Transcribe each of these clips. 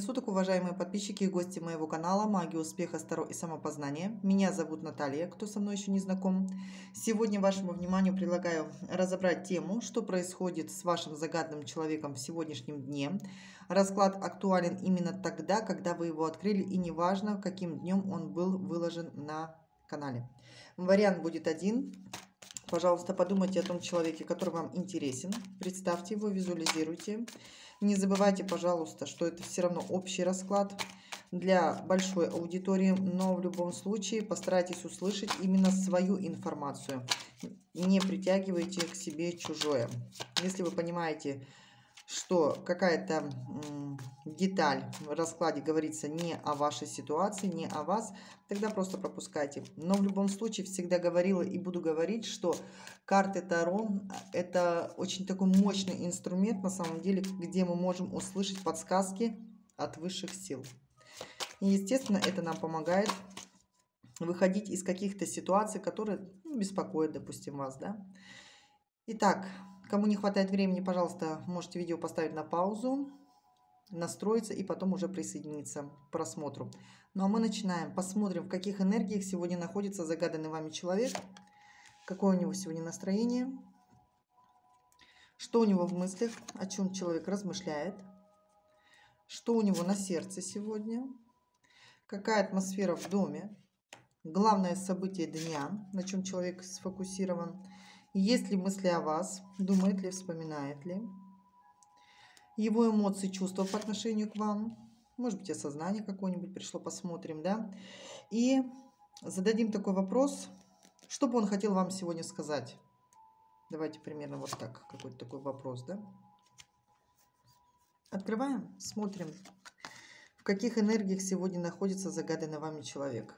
времени суток, уважаемые подписчики и гости моего канала «Магия успеха, Старо и самопознания». Меня зовут Наталья, кто со мной еще не знаком. Сегодня вашему вниманию предлагаю разобрать тему, что происходит с вашим загадным человеком в сегодняшнем дне. Расклад актуален именно тогда, когда вы его открыли, и неважно, каким днем он был выложен на канале. Вариант будет один. Пожалуйста, подумайте о том человеке, который вам интересен. Представьте его, визуализируйте. Не забывайте, пожалуйста, что это все равно общий расклад для большой аудитории, но в любом случае постарайтесь услышать именно свою информацию. Не притягивайте к себе чужое. Если вы понимаете, что какая-то деталь в раскладе говорится не о вашей ситуации, не о вас, тогда просто пропускайте. Но в любом случае всегда говорила и буду говорить, что карты Таро – это очень такой мощный инструмент, на самом деле, где мы можем услышать подсказки от высших сил. И, естественно, это нам помогает выходить из каких-то ситуаций, которые ну, беспокоят, допустим, вас. Да? Итак, Кому не хватает времени, пожалуйста, можете видео поставить на паузу, настроиться и потом уже присоединиться к просмотру. Ну а мы начинаем. Посмотрим, в каких энергиях сегодня находится загаданный вами человек, какое у него сегодня настроение, что у него в мыслях, о чем человек размышляет, что у него на сердце сегодня, какая атмосфера в доме, главное событие дня, на чем человек сфокусирован – есть ли мысли о вас? Думает ли, вспоминает ли? Его эмоции, чувства по отношению к вам? Может быть, осознание какое-нибудь пришло, посмотрим, да? И зададим такой вопрос, что бы он хотел вам сегодня сказать? Давайте примерно вот так, какой-то такой вопрос, да? Открываем, смотрим, в каких энергиях сегодня находится загаданный вами человек.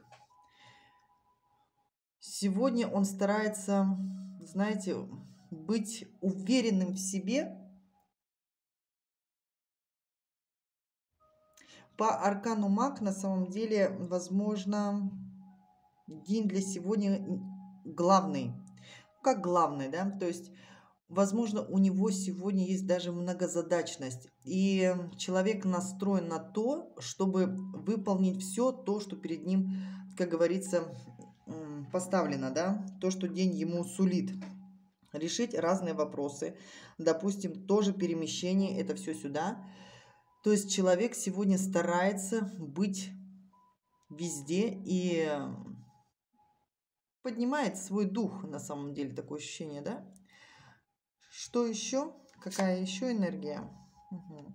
Сегодня он старается знаете, быть уверенным в себе. По аркану маг на самом деле, возможно, день для сегодня главный. Как главный, да? То есть, возможно, у него сегодня есть даже многозадачность. И человек настроен на то, чтобы выполнить все то, что перед ним, как говорится, поставлено, да, то, что день ему сулит. Решить разные вопросы. Допустим, тоже перемещение, это все сюда. То есть человек сегодня старается быть везде и поднимает свой дух, на самом деле, такое ощущение, да? Что еще? Какая еще энергия? Угу.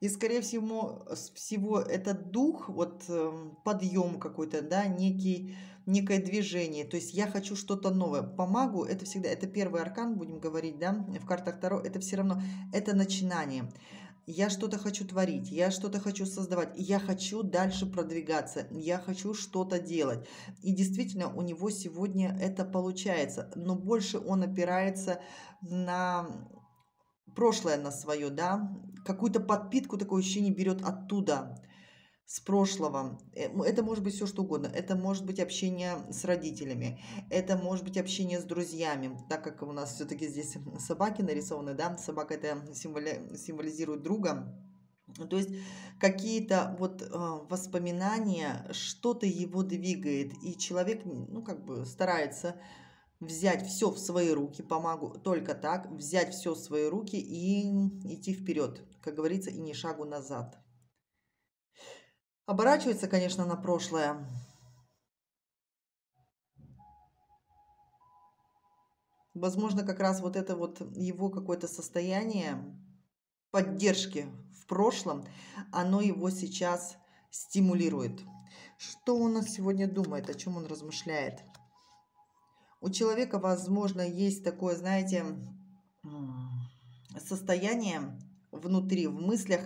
И, скорее всего, всего этот дух, вот эм, подъем какой-то, да, некий, некое движение. То есть я хочу что-то новое. По магу это всегда, это первый аркан, будем говорить, да, в картах Таро, это все равно, это начинание. Я что-то хочу творить, я что-то хочу создавать, я хочу дальше продвигаться, я хочу что-то делать. И действительно, у него сегодня это получается, но больше он опирается на прошлое на свое, да, какую-то подпитку, такое ощущение берет оттуда, с прошлого. Э, это может быть все что угодно. Это может быть общение с родителями. Это может быть общение с друзьями. Так как у нас все-таки здесь собаки нарисованы, да, собака это символи, символизирует друга. То есть какие-то вот э, воспоминания, что-то его двигает, и человек, ну, как бы старается взять все в свои руки, помогу только так, взять все в свои руки и идти вперед, как говорится, и ни шагу назад. Оборачивается, конечно, на прошлое. Возможно, как раз вот это вот его какое-то состояние поддержки в прошлом, оно его сейчас стимулирует. Что он нас сегодня думает, о чем он размышляет? у человека, возможно, есть такое, знаете, состояние внутри, в мыслях,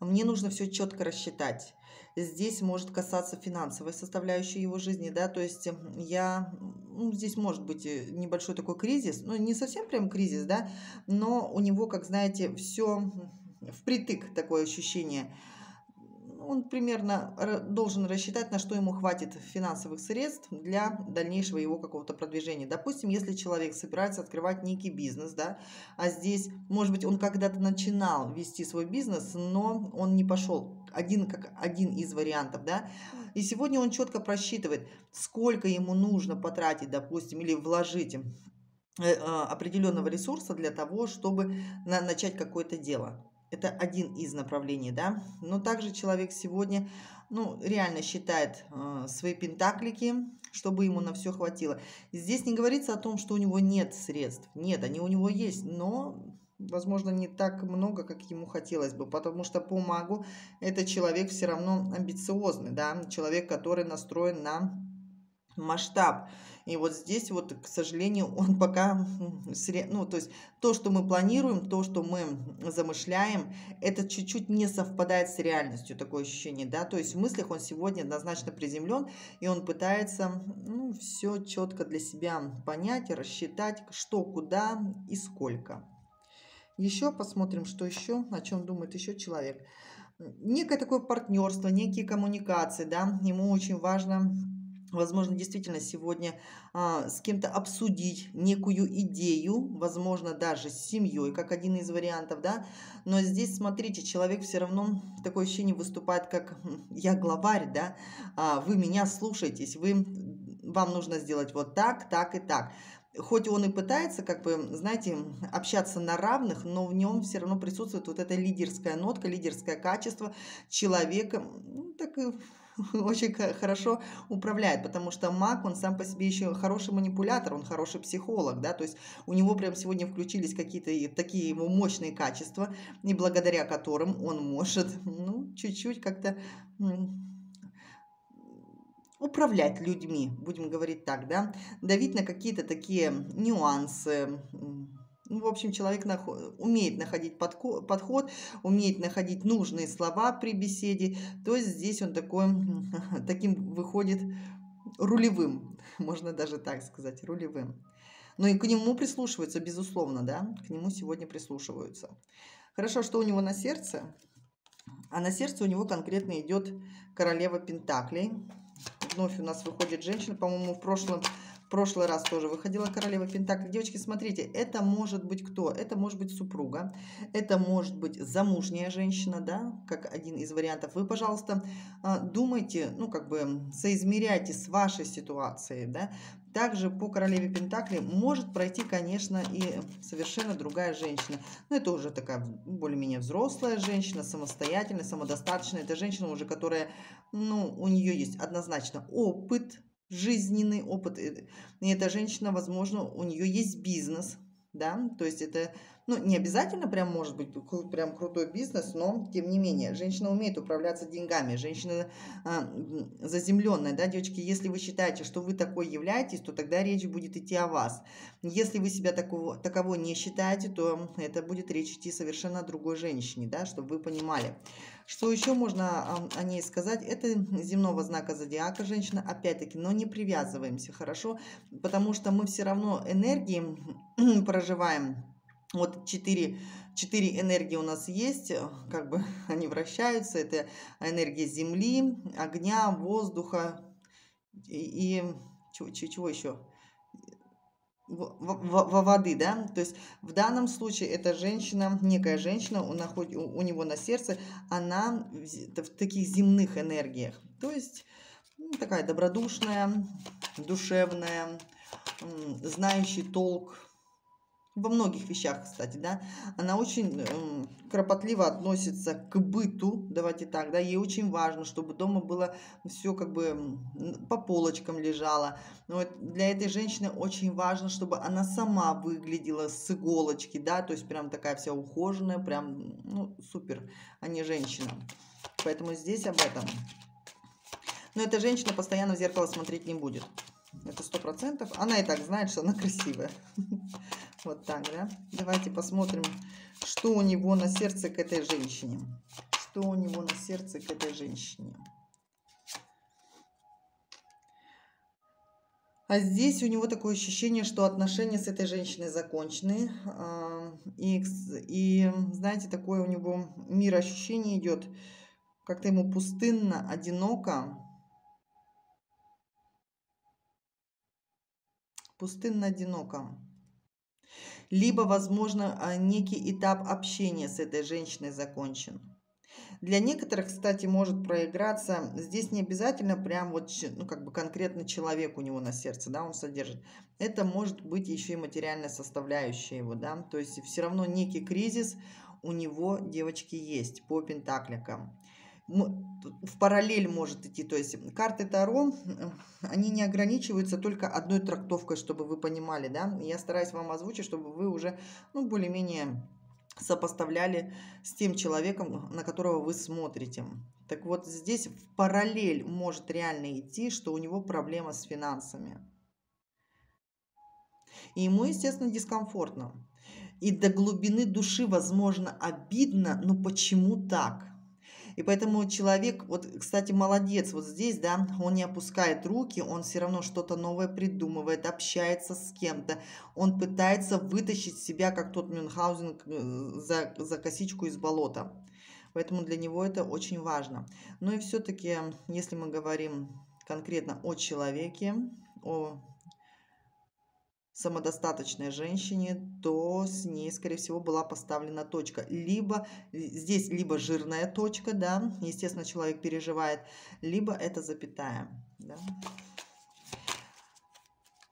мне нужно все четко рассчитать. Здесь может касаться финансовой составляющей его жизни, да, то есть я, ну, здесь может быть э, небольшой такой кризис, ну, не совсем прям кризис, да, но у него, как знаете, все впритык такое ощущение – он примерно должен рассчитать, на что ему хватит финансовых средств для дальнейшего его какого-то продвижения. Допустим, если человек собирается открывать некий бизнес, да, а здесь, может быть, он когда-то начинал вести свой бизнес, но он не пошел один, как один из вариантов, да. И сегодня он четко просчитывает, сколько ему нужно потратить, допустим, или вложить э, а, определенного ресурса для того, чтобы на, начать какое-то дело. Это один из направлений, да. Но также человек сегодня, ну, реально считает э, свои пентаклики, чтобы ему на все хватило. Здесь не говорится о том, что у него нет средств. Нет, они у него есть, но возможно, не так много, как ему хотелось бы, потому что по магу это человек все равно амбициозный, да, человек, который настроен на масштаб. И вот здесь вот, к сожалению, он пока, ну, то есть то, что мы планируем, то, что мы замышляем, это чуть-чуть не совпадает с реальностью, такое ощущение, да, то есть в мыслях он сегодня однозначно приземлен, и он пытается, ну, все четко для себя понять, рассчитать, что, куда и сколько. Еще посмотрим, что еще, о чем думает еще человек. Некое такое партнерство, некие коммуникации, да, ему очень важно возможно, действительно сегодня а, с кем-то обсудить некую идею, возможно, даже с семьей, как один из вариантов, да. Но здесь, смотрите, человек все равно такое ощущение выступает, как я главарь, да, а, вы меня слушаетесь, вы, вам нужно сделать вот так, так и так хоть он и пытается, как бы, знаете, общаться на равных, но в нем все равно присутствует вот эта лидерская нотка, лидерское качество. Человека, ну, так очень хорошо управляет, потому что маг, он сам по себе еще хороший манипулятор, он хороший психолог, да, то есть у него прям сегодня включились какие-то такие его мощные качества, и благодаря которым он может, ну, чуть-чуть как-то управлять людьми, будем говорить так, да, давить на какие-то такие нюансы. Ну, в общем, человек наход, умеет находить подход, подход, умеет находить нужные слова при беседе. То есть здесь он такой, таким выходит рулевым, можно даже так сказать, рулевым. Но и к нему прислушиваются, безусловно, да, к нему сегодня прислушиваются. Хорошо, что у него на сердце? А на сердце у него конкретно идет королева Пентаклей вновь у нас выходит женщина. По-моему, в прошлом прошлый раз тоже выходила королева Пентакли. Девочки, смотрите, это может быть кто? Это может быть супруга, это может быть замужняя женщина, да, как один из вариантов. Вы, пожалуйста, а, думайте, ну, как бы соизмеряйте с вашей ситуацией, да. Также по королеве Пентакли может пройти, конечно, и совершенно другая женщина. Но это уже такая более-менее взрослая женщина, самостоятельная, самодостаточная. Это женщина уже, которая, ну, у нее есть однозначно опыт, жизненный опыт. И эта женщина, возможно, у нее есть бизнес, да, то есть это, ну, не обязательно прям может быть прям крутой бизнес, но, тем не менее, женщина умеет управляться деньгами, женщина а, заземленная, да, девочки, если вы считаете, что вы такой являетесь, то тогда речь будет идти о вас. Если вы себя такого, таково не считаете, то это будет речь идти совершенно о другой женщине, да, чтобы вы понимали. Что еще можно о ней сказать? Это земного знака зодиака женщина, опять-таки, но не привязываемся, хорошо? Потому что мы все равно энергии проживаем. Вот четыре, четыре энергии у нас есть, как бы они вращаются. Это энергия земли, огня, воздуха и, и чего, чего еще? во воды, да, то есть в данном случае эта женщина, некая женщина, у, наход, у, у него на сердце, она в, в таких земных энергиях, то есть ну, такая добродушная, душевная, знающий толк во многих вещах, кстати, да, она очень э, кропотливо относится к быту, давайте так, да, ей очень важно, чтобы дома было все как бы по полочкам лежало. Но вот для этой женщины очень важно, чтобы она сама выглядела с иголочки, да, то есть прям такая вся ухоженная, прям, ну, супер, а не женщина. Поэтому здесь об этом. Но эта женщина постоянно в зеркало смотреть не будет. Это сто процентов. Она и так знает, что она красивая. Вот так, да? Давайте посмотрим, что у него на сердце к этой женщине. Что у него на сердце к этой женщине. А здесь у него такое ощущение, что отношения с этой женщиной закончены. А, и, и знаете, такое у него мир ощущений идет. Как-то ему пустынно, одиноко. Пустынно-одиноко либо, возможно, а, некий этап общения с этой женщиной закончен. Для некоторых, кстати, может проиграться, здесь не обязательно прям вот, ну, как бы конкретно человек у него на сердце, да, он содержит. Это может быть еще и материальная составляющая его, да, то есть все равно некий кризис у него, девочки, есть по пентакликам. В параллель может идти, то есть карты Таро, они не ограничиваются только одной трактовкой, чтобы вы понимали, да. Я стараюсь вам озвучить, чтобы вы уже, ну, более-менее сопоставляли с тем человеком, на которого вы смотрите. Так вот, здесь в параллель может реально идти, что у него проблема с финансами. И ему, естественно, дискомфортно. И до глубины души, возможно, обидно, но почему так? И поэтому человек, вот, кстати, молодец вот здесь, да, он не опускает руки, он все равно что-то новое придумывает, общается с кем-то, он пытается вытащить себя, как тот Мюнхгаузен, э, за, за косичку из болота. Поэтому для него это очень важно. Ну и все-таки, если мы говорим конкретно о человеке, о самодостаточной женщине, то с ней, скорее всего, была поставлена точка. Либо здесь либо жирная точка, да, естественно, человек переживает, либо это запятая. Да.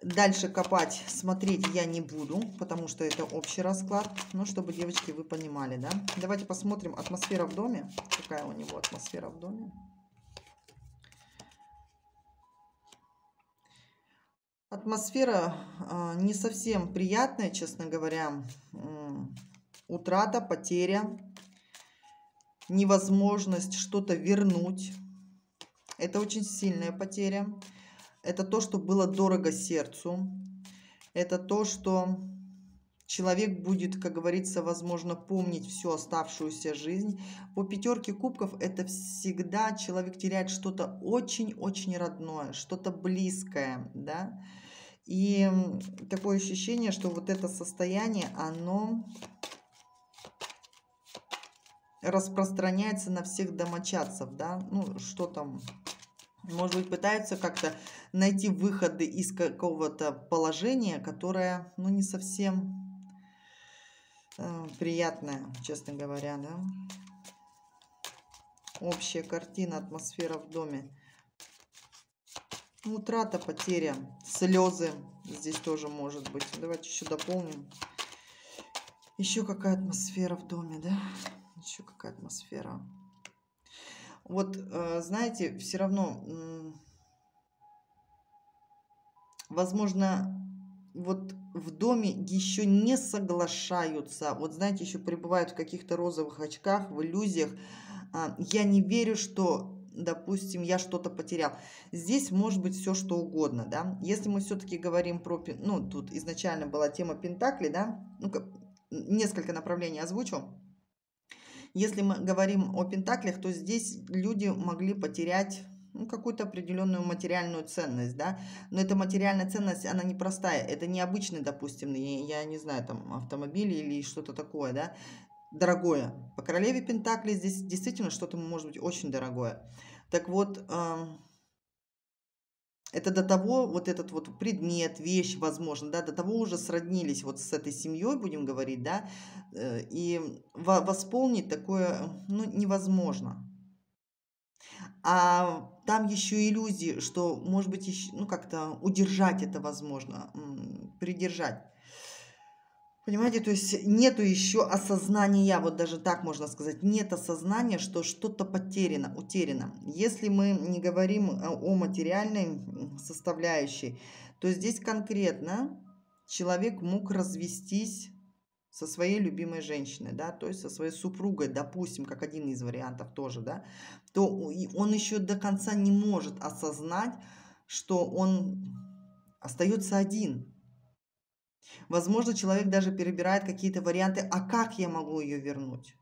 Дальше копать, смотреть я не буду, потому что это общий расклад. Но чтобы, девочки, вы понимали, да. Давайте посмотрим атмосфера в доме. Какая у него атмосфера в доме. Атмосфера а, не совсем приятная, честно говоря. Утрата, потеря, невозможность что-то вернуть. Это очень сильная потеря. Это то, что было дорого сердцу. Это то, что человек будет, как говорится, возможно, помнить всю оставшуюся жизнь. По пятерке кубков это всегда человек теряет что-то очень-очень родное, что-то близкое, да. И такое ощущение, что вот это состояние, оно распространяется на всех домочадцев, да, ну, что там, может быть, пытаются как-то найти выходы из какого-то положения, которое, ну, не совсем э, приятное, честно говоря, да. Общая картина, атмосфера в доме. Утрата, потеря, слезы здесь тоже может быть. Давайте еще дополним. Еще какая атмосфера в доме, да? Еще какая атмосфера. Вот, э, знаете, все равно, возможно, вот в доме еще не соглашаются. Вот, знаете, еще пребывают в каких-то розовых очках, в иллюзиях. А, я не верю, что допустим, я что-то потерял. Здесь может быть все что угодно, да. Если мы все-таки говорим про, ну, тут изначально была тема Пентакли, да, ну, несколько направлений озвучу. Если мы говорим о Пентаклях, то здесь люди могли потерять ну, какую-то определенную материальную ценность, да, но эта материальная ценность, она непростая, это необычный, допустим, я, я не знаю, там, автомобиль или что-то такое, да, дорогое. По королеве Пентакли здесь действительно что-то может быть очень дорогое. Так вот, это до того, вот этот вот предмет, вещь, возможно, да, до того уже сроднились вот с этой семьей, будем говорить, да, э, и восполнить такое, ну, невозможно. А там еще иллюзии, что, может быть, еще, ну, как-то удержать это возможно, придержать. Понимаете, то есть нету еще осознания, вот даже так можно сказать, нет осознания, что что-то потеряно, утеряно. Если мы не говорим э, о материальной составляющей, то здесь конкретно человек мог развестись со своей любимой женщиной, да, то есть со своей супругой, допустим, как один из вариантов тоже, да, то он еще до конца не может осознать, что он остается один, Возможно, человек даже перебирает какие-то варианты, а как я могу ее вернуть?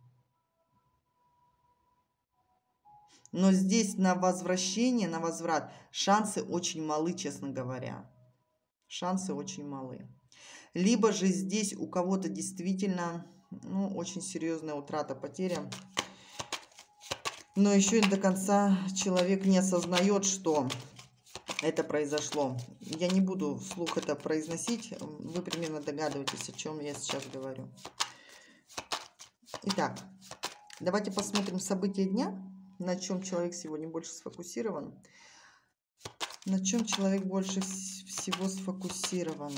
Но здесь на возвращение, на возврат шансы очень малы, честно говоря. Шансы очень малы. Либо же здесь у кого-то действительно ну, очень серьезная утрата, потеря. Но еще до конца человек не осознает, что это произошло. Я не буду вслух это произносить. Вы примерно догадываетесь, о чем я сейчас говорю. Итак, Давайте посмотрим события дня, на чем человек сегодня больше сфокусирован. На чем человек больше всего сфокусирован?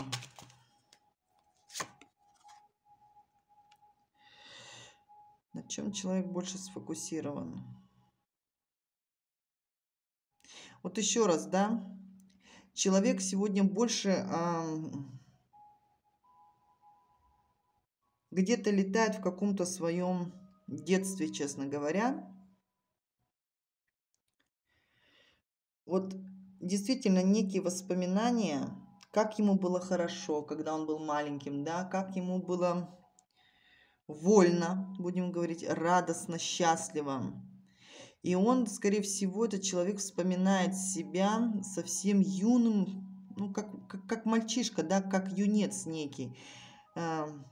На чем человек больше сфокусирован? Вот еще раз, да, человек сегодня больше э, где-то летает в каком-то своем детстве, честно говоря. Вот действительно некие воспоминания, как ему было хорошо, когда он был маленьким, да, как ему было вольно, будем говорить, радостно, счастливо. И он, скорее всего, этот человек вспоминает себя совсем юным, ну, как, как, как мальчишка, да, как юнец некий. Эм.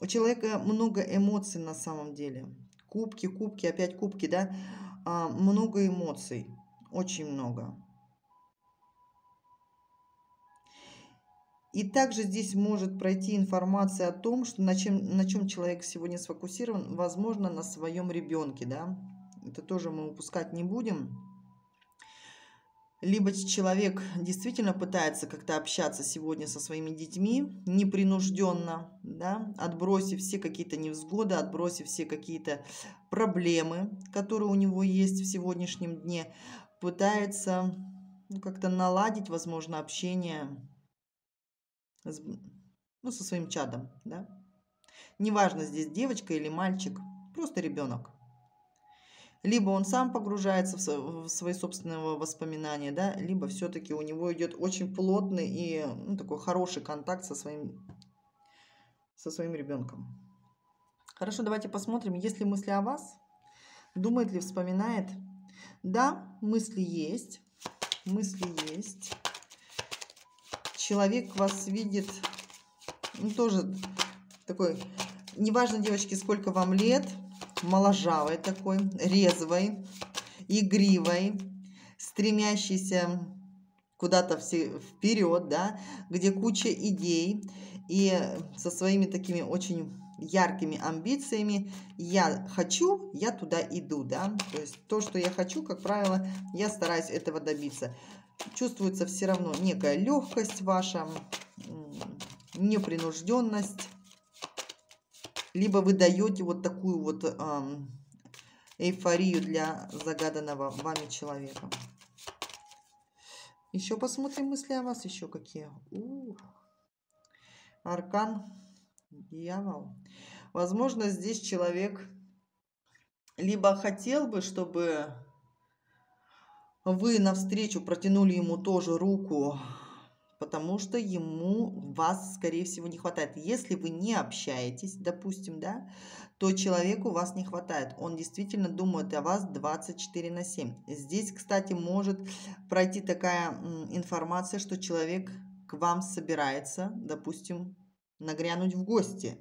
У человека много эмоций на самом деле. Кубки, кубки, опять кубки, да. А, много эмоций, очень много. И также здесь может пройти информация о том, что на чем, на чем человек сегодня сфокусирован, возможно, на своем ребенке, да. Это тоже мы упускать не будем. Либо человек действительно пытается как-то общаться сегодня со своими детьми непринужденно, да, отбросив все какие-то невзгоды, отбросив все какие-то проблемы, которые у него есть в сегодняшнем дне, пытается ну, как-то наладить, возможно, общение ну, со своим чадом, да. Неважно, здесь девочка или мальчик, просто ребенок. Либо он сам погружается в, свои собственные воспоминания, да, либо все-таки у него идет очень плотный и ну, такой хороший контакт со своим, со своим ребенком. Хорошо, давайте посмотрим, есть ли мысли о вас, думает ли, вспоминает. Да, мысли есть, мысли есть человек вас видит, ну, тоже такой, неважно, девочки, сколько вам лет, моложавой такой, резвой, игривой, стремящейся куда-то вперед, да, где куча идей, и со своими такими очень яркими амбициями. Я хочу, я туда иду, да, то есть то, что я хочу, как правило, я стараюсь этого добиться чувствуется все равно некая легкость ваша, непринужденность. Либо вы даете вот такую вот эйфорию для загаданного вами человека. Еще посмотрим мысли о вас, еще какие. У. Аркан, дьявол. Возможно, здесь человек либо хотел бы, чтобы вы навстречу протянули ему тоже руку, потому что ему вас, скорее всего, не хватает. Если вы не общаетесь, допустим, да, то человеку вас не хватает. Он действительно думает о вас 24 на 7. Здесь, кстати, может пройти такая информация, что человек к вам собирается, допустим, нагрянуть в гости,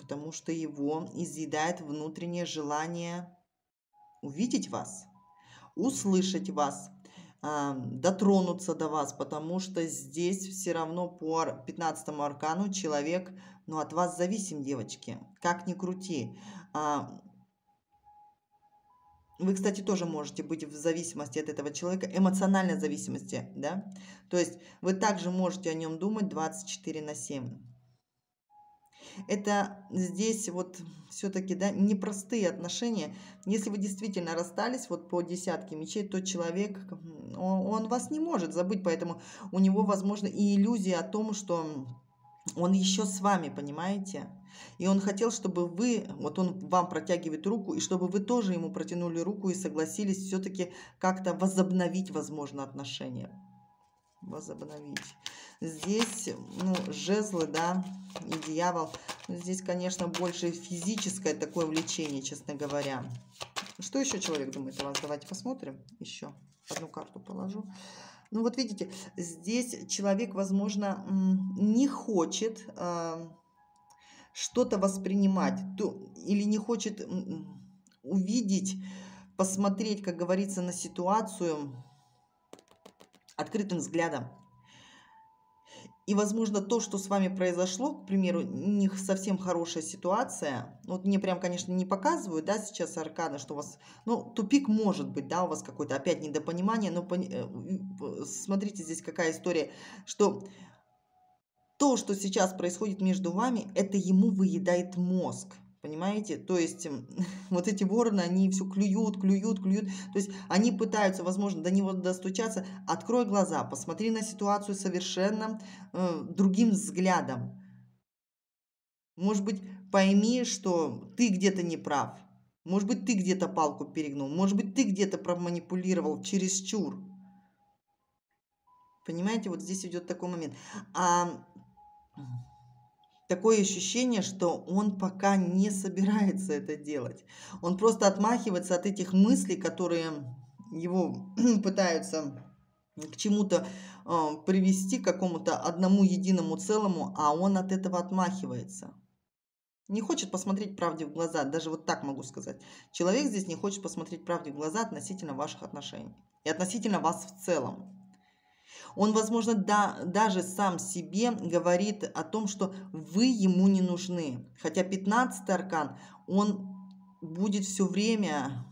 потому что его изъедает внутреннее желание увидеть вас – услышать вас, дотронуться до вас, потому что здесь все равно по 15 аркану человек, ну, от вас зависим, девочки, как ни крути. А, вы, кстати, тоже можете быть в зависимости от этого человека, эмоциональной зависимости, да? То есть вы также можете о нем думать 24 на 7 это здесь вот все-таки, да, непростые отношения. Если вы действительно расстались вот по десятке мечей, то человек, он, он вас не может забыть, поэтому у него, возможно, и иллюзия о том, что он еще с вами, понимаете? И он хотел, чтобы вы, вот он вам протягивает руку, и чтобы вы тоже ему протянули руку и согласились все-таки как-то возобновить, возможно, отношения. Возобновить. Здесь, ну, жезлы, да, и дьявол. Здесь, конечно, больше физическое такое влечение, честно говоря. Что еще человек думает о вас? Давайте посмотрим. Еще одну карту положу. Ну вот видите, здесь человек, возможно, не хочет э, что-то воспринимать то, или не хочет увидеть, посмотреть, как говорится, на ситуацию открытым взглядом. И, возможно, то, что с вами произошло, к примеру, не совсем хорошая ситуация. Вот мне прям, конечно, не показывают, да, сейчас арканы, что у вас, ну, тупик может быть, да, у вас какое-то опять недопонимание, но э, смотрите здесь какая история, что то, что сейчас происходит между вами, это ему выедает мозг. Понимаете? То есть вот эти вороны, они все клюют, клюют, клюют. То есть они пытаются, возможно, до него достучаться. Открой глаза, посмотри на ситуацию совершенно э, другим взглядом. Может быть, пойми, что ты где-то не прав. Может быть, ты где-то палку перегнул. Может быть, ты где-то проманипулировал чересчур. Понимаете, вот здесь идет такой момент. А такое ощущение, что он пока не собирается это делать. Он просто отмахивается от этих мыслей, которые его пытаются к чему-то э, привести, к какому-то одному единому целому, а он от этого отмахивается. Не хочет посмотреть правде в глаза, даже вот так могу сказать. Человек здесь не хочет посмотреть правде в глаза относительно ваших отношений и относительно вас в целом. Он, возможно, да, даже сам себе говорит о том, что вы ему не нужны. Хотя 15 аркан, он будет все время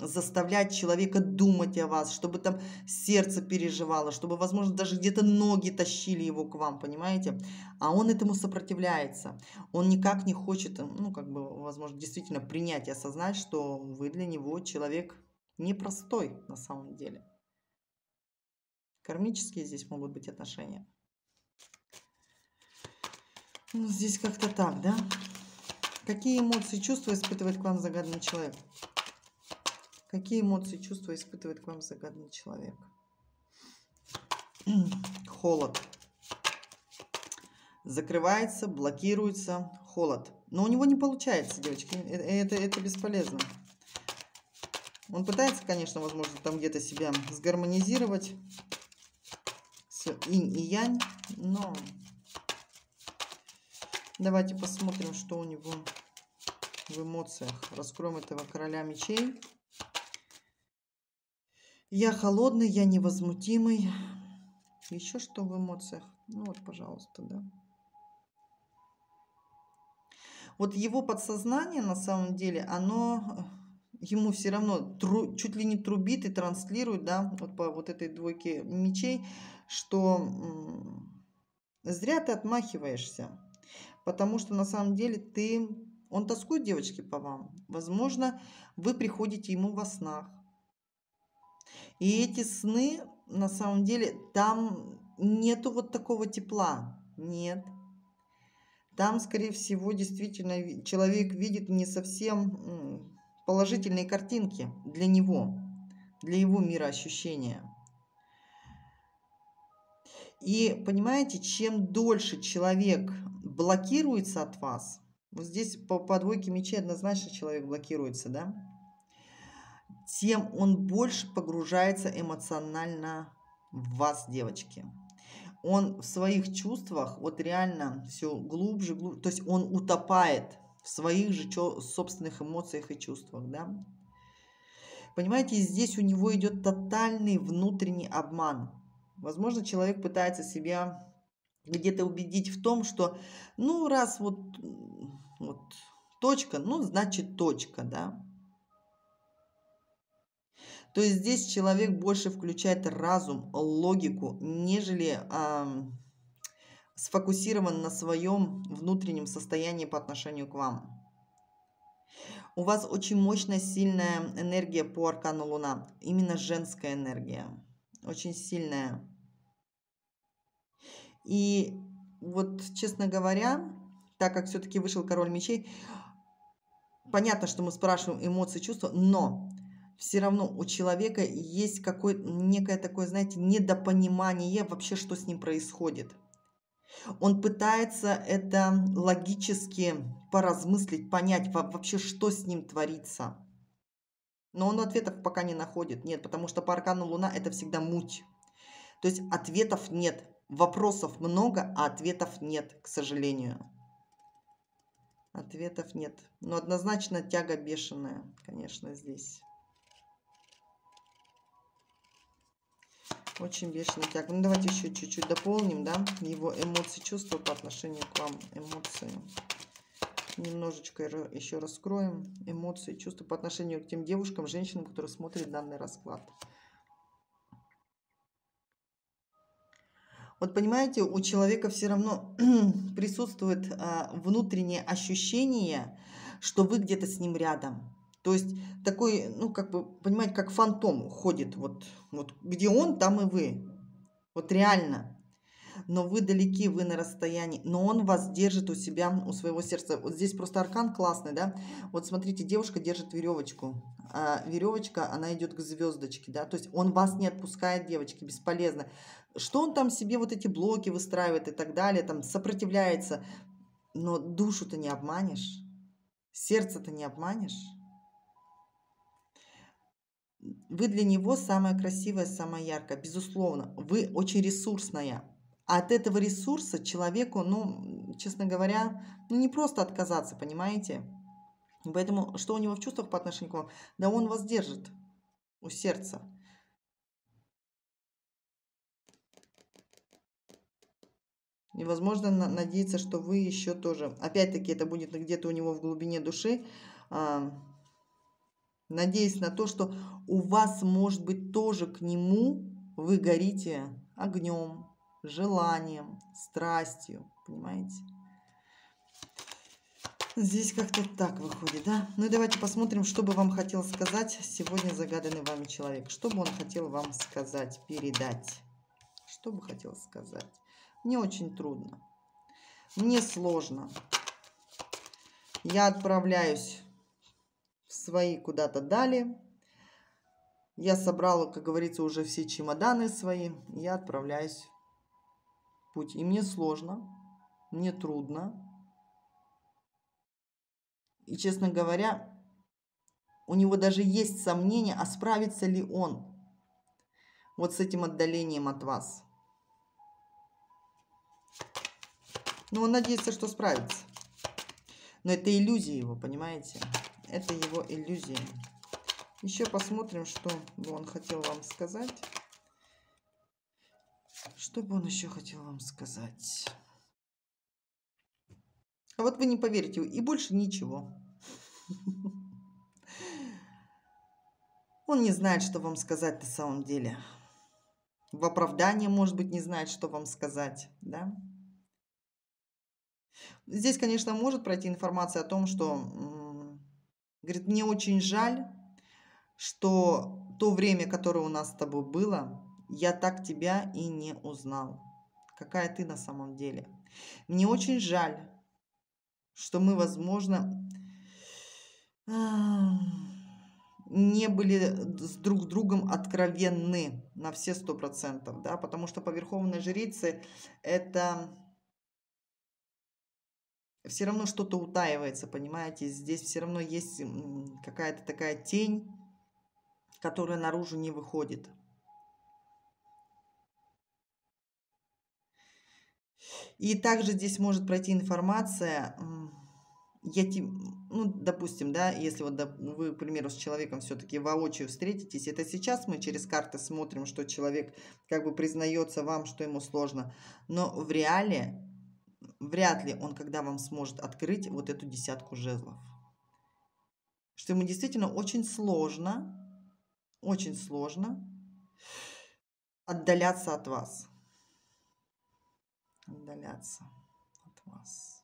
заставлять человека думать о вас, чтобы там сердце переживало, чтобы, возможно, даже где-то ноги тащили его к вам, понимаете? А он этому сопротивляется. Он никак не хочет, ну, как бы, возможно, действительно принять и осознать, что вы для него человек непростой на самом деле. Кармические здесь могут быть отношения. Ну, здесь как-то так, да? Какие эмоции, чувства испытывает к вам загаданный человек? Какие эмоции, чувства испытывает к вам загаданный человек? Холод. Закрывается, блокируется. Холод. Но у него не получается, девочки. Это, это, это бесполезно. Он пытается, конечно, возможно, там где-то себя сгармонизировать инь и янь, но давайте посмотрим, что у него в эмоциях. Раскроем этого короля мечей. Я холодный, я невозмутимый. Еще что в эмоциях? Ну вот, пожалуйста, да. Вот его подсознание, на самом деле, оно ему все равно тру, чуть ли не трубит и транслирует, да, вот по вот этой двойке мечей, что зря ты отмахиваешься, потому что на самом деле ты, он тоскует, девочки, по вам. Возможно, вы приходите ему во снах. И эти сны, на самом деле, там нету вот такого тепла. Нет. Там, скорее всего, действительно человек видит не совсем положительные картинки для него, для его мироощущения. И понимаете, чем дольше человек блокируется от вас, вот здесь по, по двойке мечей однозначно человек блокируется, да, тем он больше погружается эмоционально в вас, девочки. Он в своих чувствах вот реально все глубже, глубже, то есть он утопает в своих же собственных эмоциях и чувствах, да. Понимаете, здесь у него идет тотальный внутренний обман. Возможно, человек пытается себя где-то убедить в том, что, ну, раз вот, вот точка, ну, значит точка, да. То есть здесь человек больше включает разум, логику, нежели э, сфокусирован на своем внутреннем состоянии по отношению к вам. У вас очень мощная, сильная энергия по аркану Луна. Именно женская энергия. Очень сильная. И вот, честно говоря, так как все-таки вышел король мечей, понятно, что мы спрашиваем эмоции, чувства, но все равно у человека есть какое некое такое, знаете, недопонимание вообще, что с ним происходит. Он пытается это логически поразмыслить, понять вообще, что с ним творится. Но он ответов пока не находит. Нет, потому что по аркану Луна это всегда муть. То есть ответов нет. Вопросов много, а ответов нет, к сожалению. Ответов нет. Но однозначно тяга бешеная, конечно, здесь. Очень бешеный тяг. Ну, давайте еще чуть-чуть дополним, да, его эмоции, чувства по отношению к вам, эмоции. Немножечко еще раскроем эмоции, чувства по отношению к тем девушкам, женщинам, которые смотрят данный расклад. Вот понимаете, у человека все равно присутствует а, внутреннее ощущение, что вы где-то с ним рядом. То есть такой, ну, как бы, понимаете, как фантом ходит. Вот, вот где он, там и вы. Вот реально но вы далеки, вы на расстоянии, но он вас держит у себя, у своего сердца. Вот здесь просто аркан классный, да? Вот смотрите, девушка держит веревочку, а веревочка, она идет к звездочке, да? То есть он вас не отпускает, девочки, бесполезно. Что он там себе вот эти блоки выстраивает и так далее, там сопротивляется, но душу-то не обманешь, сердце-то не обманешь. Вы для него самая красивая, самая яркая, безусловно. Вы очень ресурсная. А от этого ресурса человеку, ну, честно говоря, ну не просто отказаться, понимаете? Поэтому что у него в чувствах по отношению к вам? Да он вас держит у сердца. Невозможно надеяться, что вы еще тоже, опять-таки это будет где-то у него в глубине души, э, надеясь на то, что у вас, может быть, тоже к нему вы горите огнем, желанием, страстью, понимаете? Здесь как-то так выходит, да? Ну и давайте посмотрим, что бы вам хотел сказать сегодня загаданный вами человек. Что бы он хотел вам сказать, передать? Что бы хотел сказать? Мне очень трудно. Мне сложно. Я отправляюсь свои куда-то дали. Я собрала, как говорится, уже все чемоданы свои. Я отправляюсь путь. И мне сложно, мне трудно. И, честно говоря, у него даже есть сомнения, а справится ли он вот с этим отдалением от вас. Но он надеется, что справится. Но это иллюзия его, понимаете? Это его иллюзия. Еще посмотрим, что он хотел вам сказать. Что бы он еще хотел вам сказать? А вот вы не поверите, и больше ничего. Он не знает, что вам сказать на самом деле. В оправдание, может быть, не знает, что вам сказать, да? Здесь, конечно, может пройти информация о том, что, говорит, мне очень жаль, что то время, которое у нас с тобой было, я так тебя и не узнал. Какая ты на самом деле. Мне очень жаль, что мы, возможно, не были с друг другом откровенны на все сто процентов, да, потому что по верховной жрице это все равно что-то утаивается, понимаете, здесь все равно есть какая-то такая тень, которая наружу не выходит. И также здесь может пройти информация, я, ну, допустим, да, если вот вы, к примеру, с человеком все-таки воочию встретитесь, это сейчас мы через карты смотрим, что человек как бы признается вам, что ему сложно, но в реале вряд ли он когда вам сможет открыть вот эту десятку жезлов. Что ему действительно очень сложно, очень сложно отдаляться от вас отдаляться от вас.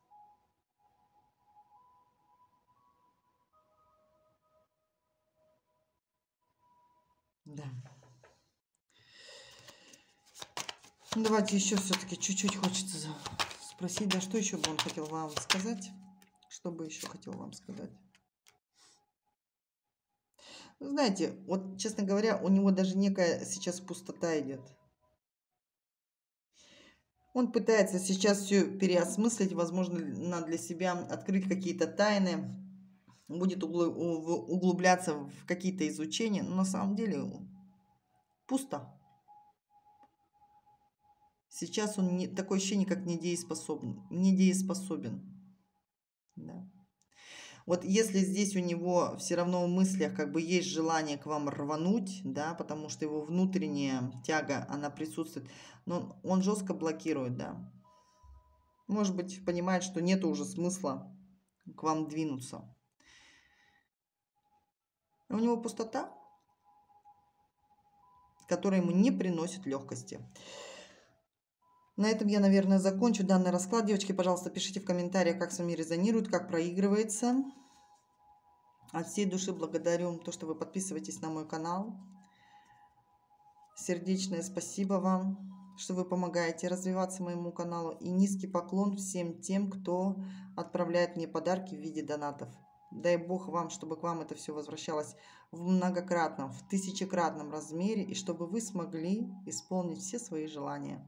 Да. Давайте еще все-таки чуть-чуть хочется спросить, да что еще бы он хотел вам сказать? Что бы еще хотел вам сказать? Знаете, вот, честно говоря, у него даже некая сейчас пустота идет. Он пытается сейчас все переосмыслить, возможно, для себя открыть какие-то тайны, будет углубляться в какие-то изучения, но на самом деле пусто. Сейчас он не, такое ощущение, как недееспособен. недееспособен. Да. Вот если здесь у него все равно в мыслях как бы есть желание к вам рвануть, да, потому что его внутренняя тяга, она присутствует, но он жестко блокирует, да. Может быть, понимает, что нет уже смысла к вам двинуться. У него пустота, которая ему не приносит легкости. На этом я, наверное, закончу данный расклад. Девочки, пожалуйста, пишите в комментариях, как с вами резонирует, как проигрывается. От всей души благодарю то, что вы подписываетесь на мой канал. Сердечное спасибо вам, что вы помогаете развиваться моему каналу. И низкий поклон всем тем, кто отправляет мне подарки в виде донатов. Дай Бог вам, чтобы к вам это все возвращалось в многократном, в тысячекратном размере, и чтобы вы смогли исполнить все свои желания.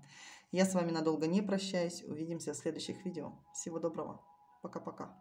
Я с вами надолго не прощаюсь. Увидимся в следующих видео. Всего доброго. Пока-пока.